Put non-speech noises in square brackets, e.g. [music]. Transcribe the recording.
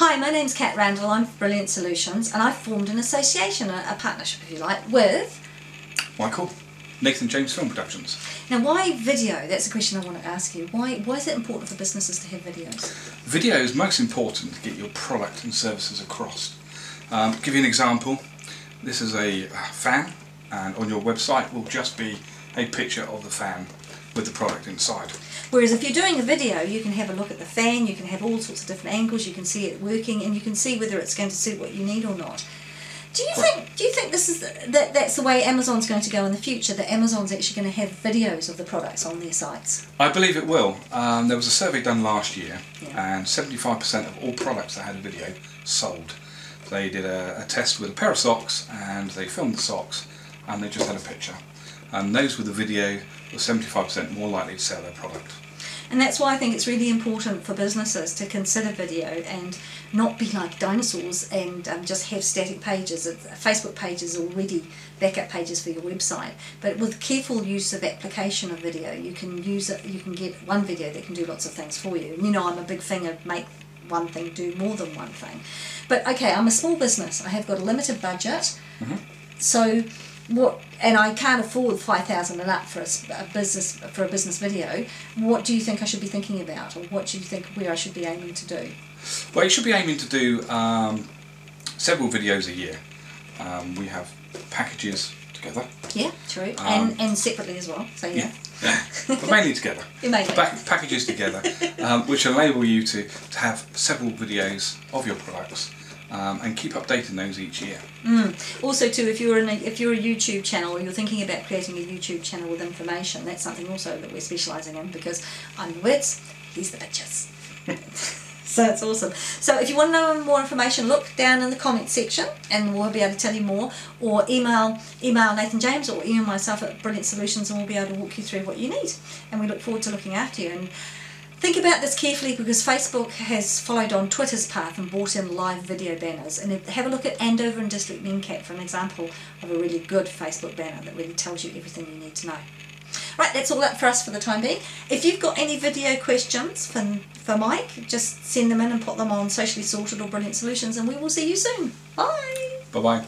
Hi, my name's Kat Randall. I'm from Brilliant Solutions, and I've formed an association, a, a partnership, if you like, with. Michael, Nathan James Film Productions. Now, why video? That's a question I want to ask you. Why why is it important for businesses to have videos? Video is most important to get your product and services across. Um, give you an example. This is a fan, and on your website will just be a picture of the fan with the product inside. Whereas if you're doing a video, you can have a look at the fan, you can have all sorts of different angles, you can see it working, and you can see whether it's going to suit what you need or not. Do you think? Do you think this is that that's the way Amazon's going to go in the future? That Amazon's actually going to have videos of the products on their sites? I believe it will. Um, there was a survey done last year, Yeah. and 75% of all products that had a video sold. They did a, a test with a pair of socks, and they filmed the socks, and they just had a picture. And those with the video were 75% more likely to sell their product. And that's why I think it's really important for businesses to consider video and not be like dinosaurs and um, just have static pages. Facebook pages already backup pages for your website, but with careful use of application of video, you can use it. You can get one video that can do lots of things for you. And you know, I'm a big thing of make one thing do more than one thing. But okay, I'm a small business. I have got a limited budget, so what and I can't afford five thousand and up for a, a business for a business video. What do you think I should be thinking about, or what do you think where I should be aiming to do? Well, you should be aiming to do um, several videos a year. Um, we have packages together, Yeah, true, Um, and and separately as well. So yeah, [laughs] but mainly together. [laughs] Mainly. Pa- packages together, um, which enable you to, to have several videos of your products um, and keep updating those each year. Also, too, if you're in a, if you're a YouTube channel or you're thinking about creating a YouTube channel with information, that's something also that we're specialising in because I'm the words, he's the pictures. [laughs] so it's awesome. So if you want to know more information, look down in the comment section and we'll be able to tell you more. Or email email Nathan James or email myself at Brilliant Solutions and we'll be able to walk you through what you need. And we look forward to looking after you. And Think about this carefully because Facebook has followed on Twitter's path and brought in live video banners. And have a look at Andover and District Mencap for an example of a really good Facebook banner that really tells you everything you need to know. Right, that's all that for us for the time being. If you've got any video questions for, for Mike, just send them in and put them on Socially Sorted or Brilliant Solutions, and we will see you soon. Bye. Bye bye.